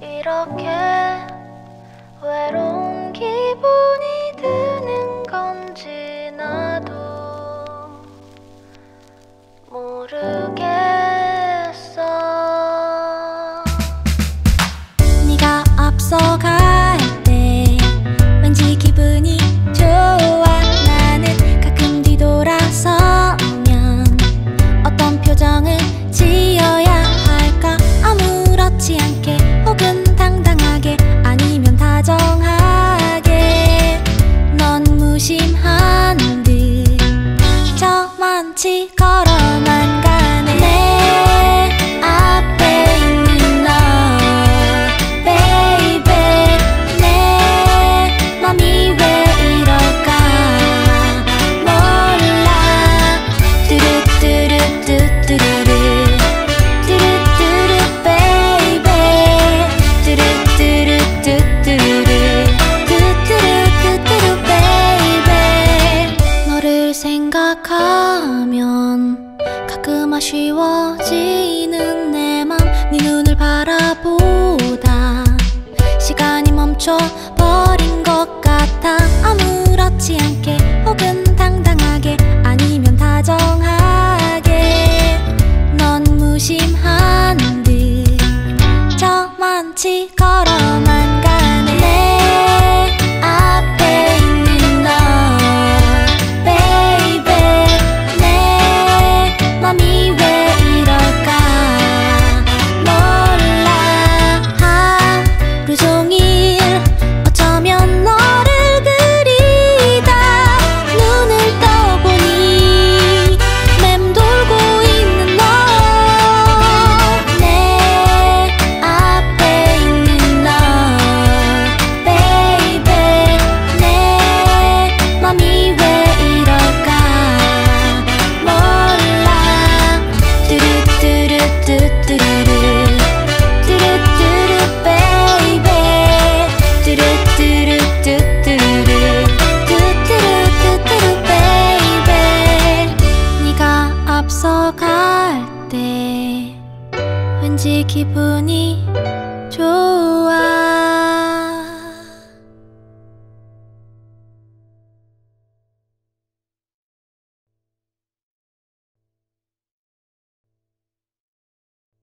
이렇게 외로운 기분이 드는 건지 나도 모르겠어. 네가 앞서갈 저 가끔 아쉬워지는 내 맘 네 눈을 바라보다 시간이 멈춰 버린 것 같아. 아무렇지 않게 혹은 당당하게 아니면 다정하게. 넌 무심한 듯 저만치 걸 왠지 기분이 좋은